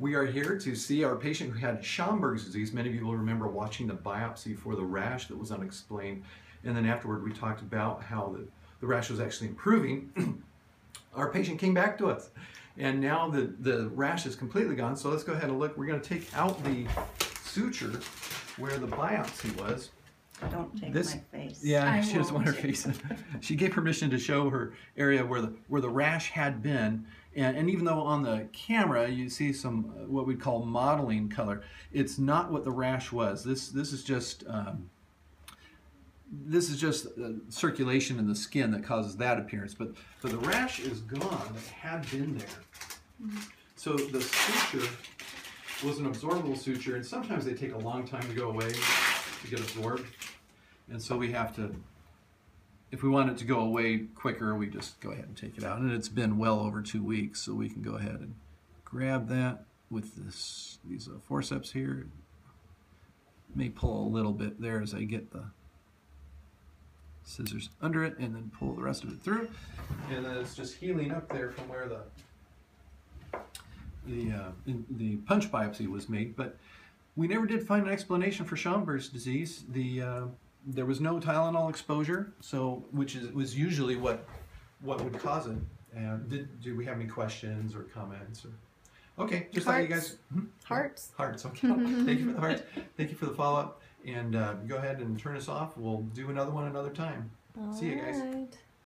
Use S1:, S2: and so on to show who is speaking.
S1: We are here to see our patient who had Schamberg's disease. Many of you will remember watching the biopsy for the rash that was unexplained. And then afterward, we talked about how the, the rash was actually improving. our patient came back to us. And now the, the rash is completely gone. So let's go ahead and look. We're going to take out the suture where the biopsy was.
S2: Don't take
S1: This-
S2: my face.
S1: Yeah,
S3: I
S1: she doesn't want her
S3: won't.
S1: face. she gave permission to show her area where the where the rash had been, and, and even though on the camera you see some uh, what we'd call modeling color, it's not what the rash was. This this is just um, this is just uh, circulation in the skin that causes that appearance. But but the rash is gone that had been there. So the suture was an absorbable suture, and sometimes they take a long time to go away get absorbed. And so we have to, if we want it to go away quicker, we just go ahead and take it out. And it's been well over two weeks, so we can go ahead and grab that with this these uh, forceps here. May pull a little bit there as I get the scissors under it, and then pull the rest of it through. And then it's just healing up there from where the the uh, the punch biopsy was made, but we never did find an explanation for Schamberg's disease. The uh, there was no Tylenol exposure, so which is was usually what what would cause it. And did do we have any questions or comments or? Okay, just like you guys. Hmm?
S3: Hearts.
S1: Hearts. Okay. Thank you for the hearts. Thank you for the follow up. And uh, go ahead and turn us off. We'll do another one another time. See you guys.
S3: Alright.